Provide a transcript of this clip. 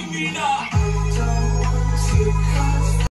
King Mina.